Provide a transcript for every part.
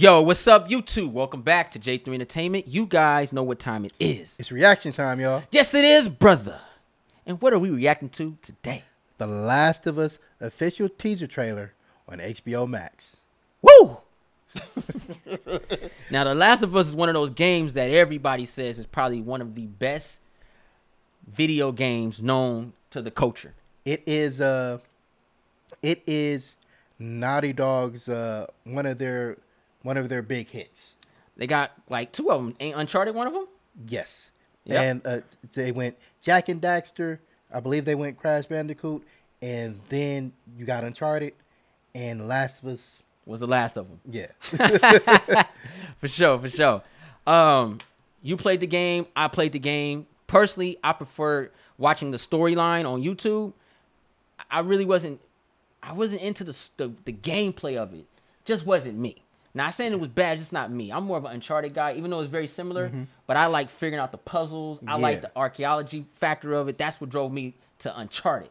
Yo, what's up, YouTube? Welcome back to Jay-3 Entertainment. You guys know what time it is. It's reaction time, y'all. Yes, it is, brother. And what are we reacting to today? The Last of Us official teaser trailer on HBO Max. Woo! now, The Last of Us is one of those games that everybody says is probably one of the best video games known to the culture. It is uh it is Naughty Dog's uh one of their one of their big hits. They got like two of them. Ain't Uncharted one of them? Yes. Yep. And uh, they went Jak and Daxter. I believe they went Crash Bandicoot, and then you got Uncharted, and Last of Us. Was the last of them. Yeah. for sure, for sure. Um, you played the game. I played the game. Personally, I prefer watching the storyline on YouTube. I really wasn't. I wasn't into the, the the gameplay of it. Just wasn't me. Not saying it was bad. Just not me. I'm more of an Uncharted guy, even though it's very similar. Mm-hmm. But I like figuring out the puzzles. I like the archaeology factor of it. That's what drove me to Uncharted.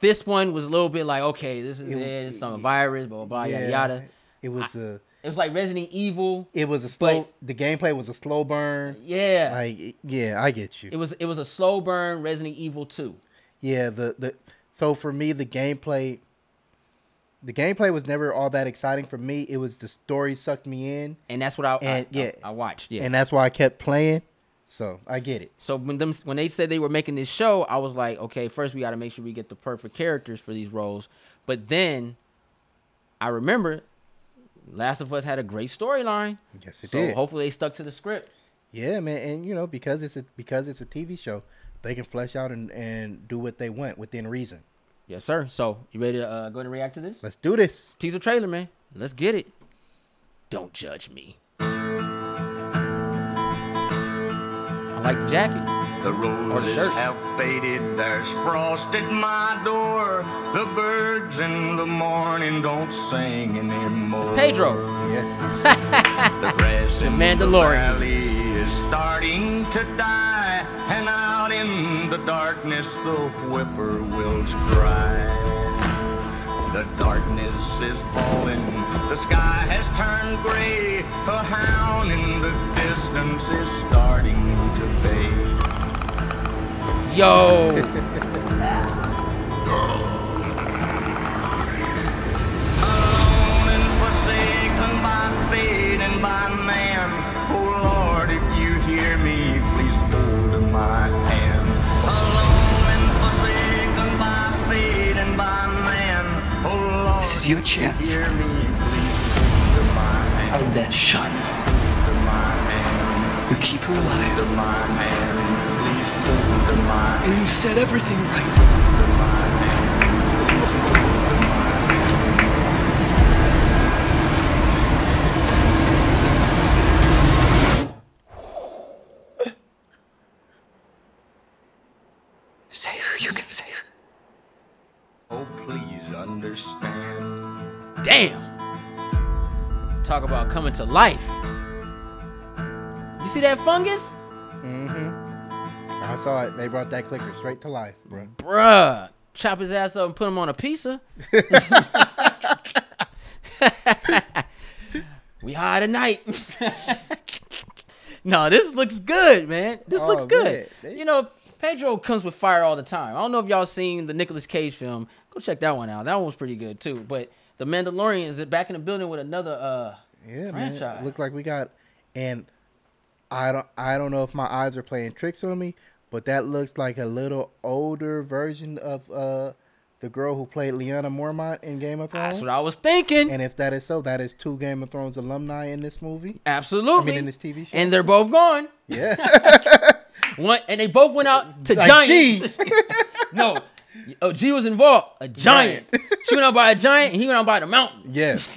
This one was a little bit like, okay, this is it. It- It's some virus, blah blah blah, yada Yeah. yada. It was a It was like Resident Evil. it was a slow. But- the gameplay was a slow burn. Yeah. Like yeah, I get you. It was it was a slow burn Resident Evil 2. Yeah, the the so for me the gameplay the gameplay was never all that exciting for me. It was the story sucked me in And that's what I And, I, yeah. I, I watched. Yeah. and that's why I kept playing. So, I get it. so when them when they said they were making this show, I was like, okay, first we got to make sure we get the perfect characters for these roles. But then I remember Last of Us had a great storyline. Yes, it so did. hopefully they stuck to the script. Yeah, man, and you know because it's a because it's a TV show, they can flesh out and and do what they want within reason. Yes, sir. So you ready to uh, go and react to this? Let's do this. Teaser trailer, man. Let's get it. Don't judge me. I like the jacket. The the roses shirt. have faded, there's frost at my door. The birds in the morning don't sing anymore. Pedro. Yes. The grass in the Mandalorian. Valley is starting to die, and out in the darkness the whippoorwills cry. The darkness is falling, the sky has turned gray. A hound in the distance is starting to fade. Yo. hear me, please hold my hand. Alone and forsaken by fate and by man. Oh Lord, This is your chance. hear me, please hold my hand. Out of that shot, Hold my hand. you keep her alive, Hold my hand. Please hold my hand. and you set everything right. Hold my hand. Please hold my hand. Save who you can save. Oh, please understand. Damn. Talk about coming to life. You see that fungus? Mm-hmm. I saw it. They brought that clicker straight to life, bro. Bruh. Chop his ass up and put him on a pizza. we high tonight. no, this looks good, man. This Oh, looks good. man. You know, Pedro comes with fire all the time. I don't know if y'all seen the Nicolas Cage film. Go check that one out. That one was pretty good too. But the Mandalorian is back in the building with another uh Yeah, Franchise. man. Look like we got, and I don't I don't know if my eyes are playing tricks on me, but that looks like a little older version of uh the girl who played Lyanna Mormont in Game of Thrones. That's what I was thinking. and if that is so, that is two Game of Thrones alumni in this movie. Absolutely. I mean, in this TV show. And they're both gone. Yeah, One and they both went out to Like giants. no. Oh, G was involved. A giant. she went out by a giant and he went out by the mountain. yeah.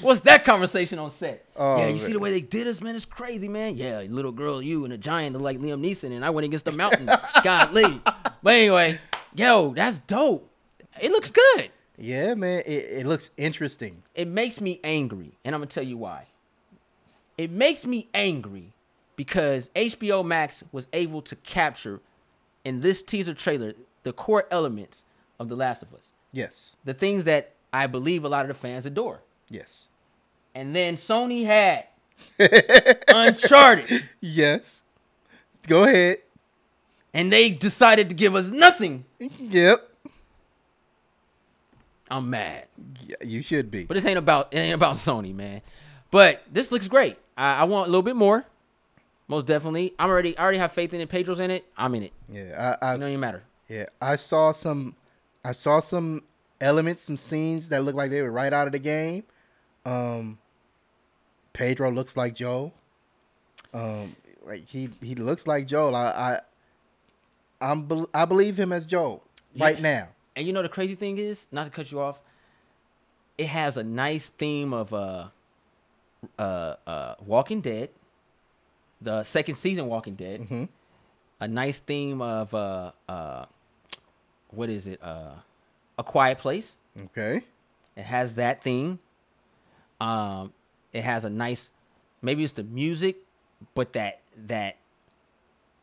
What's that conversation on set? Oh, yeah, you man. see the way they did us, man? It's crazy, man. Yeah, little girl, you and a giant like Liam Neeson, and I went against the mountain. Golly. But anyway, yo, that's dope. It looks good. Yeah, man. It, it looks interesting. it makes me angry, and I'm gonna tell you why. It makes me angry because HBO Max was able to capture in this teaser trailer the core elements of The Last of Us. Yes. The things that I believe a lot of the fans adore. Yes. And then Sony had Uncharted, Yes. Go ahead. and they decided to give us nothing. Yep. I'm mad. Yeah, you should be. But this ain't about it ain't about Sony, man. But this looks great. I, I want a little bit more. Most definitely. I'm already I already have faith in it. Pedro's in it. I'm in it. yeah, I, I It don't even matter. Yeah, I saw some. I saw some elements, some scenes that looked like they were right out of the game. Um, Pedro looks like Joel. Um, like he he looks like Joel. I I I'm I believe him as Joel right now. And you know the crazy thing is, not to cut you off, it has a nice theme of uh uh uh Walking Dead. The second season Walking Dead. Mhm. A nice theme of uh uh what is it? Uh A Quiet Place. Okay. It has that theme. Um it has a nice maybe it's the music, but that that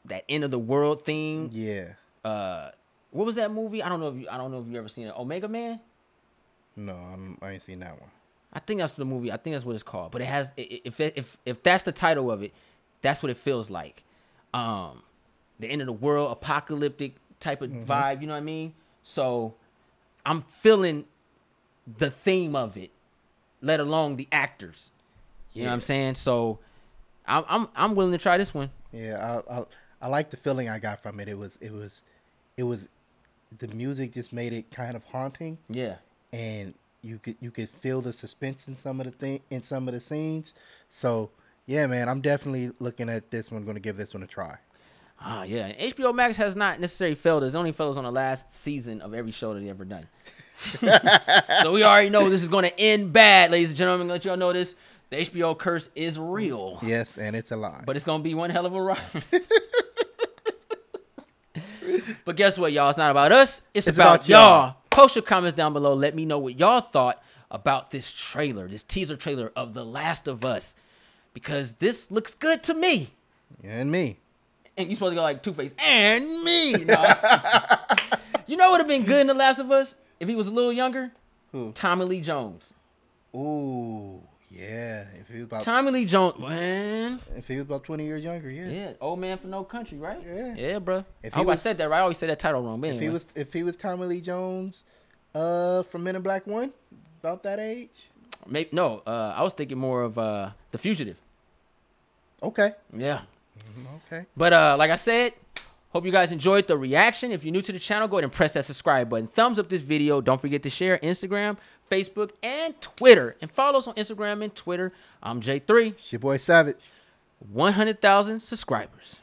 that end of the world theme Yeah. uh what was that movie? I don't know if you I don't know if you ever seen it. Omega Man? No, I'm, I ain't seen that one. I think that's the movie. I think that's what it's called. But it has if if if that's the title of it, that's what it feels like. Um the end of the world, apocalyptic type of vibe, you know what I mean? So I'm feeling the theme of it, let alone the actors. You know what I'm saying? So I'm I'm I'm willing to try this one. Yeah, I, I I like the feeling I got from it. It was it was it was the music just made it kind of haunting. Yeah. and you could you could feel the suspense in some of the thing in some of the scenes. So yeah, man, I'm definitely looking at this one. Going to give this one a try. Ah, yeah. And HBO Max has not necessarily failed us. Only failed us on the last season of every show that they ever done. so we already know this is going to end bad, ladies and gentlemen. Let y'all know this. The HBO curse is real, Yes, and it's a lie. but it's going to be one hell of a ride. but guess what, y'all? It's not about us. It's, It's about, about y'all. Post your comments down below. Let me know what y'all thought about this trailer, this teaser trailer of The Last of Us, because this looks good to me. and me. And you're supposed to go like Two Face and me. Nah. you know what would have been good in The Last of Us if he was a little younger? Who? Tommy Lee Jones. Ooh, yeah. If he was about Tommy Lee Jones, man. if he was about 20 years younger, yeah. Yeah, old man for no country, right? Yeah. yeah, bro. If I hope I said that right. I always say that title wrong. But If he was if he was Tommy Lee Jones, uh, from Men in Black One, about that age. Maybe, no, uh, I was thinking more of uh, The Fugitive. Okay. Yeah. Okay. But uh, like I said, hope you guys enjoyed the reaction. If you're new to the channel, go ahead and press that subscribe button. Thumbs up this video. Don't forget to share Instagram, Facebook, and Twitter. And follow us on Instagram and Twitter. I'm Jay-3. It's your boy Savage. 100,000 subscribers.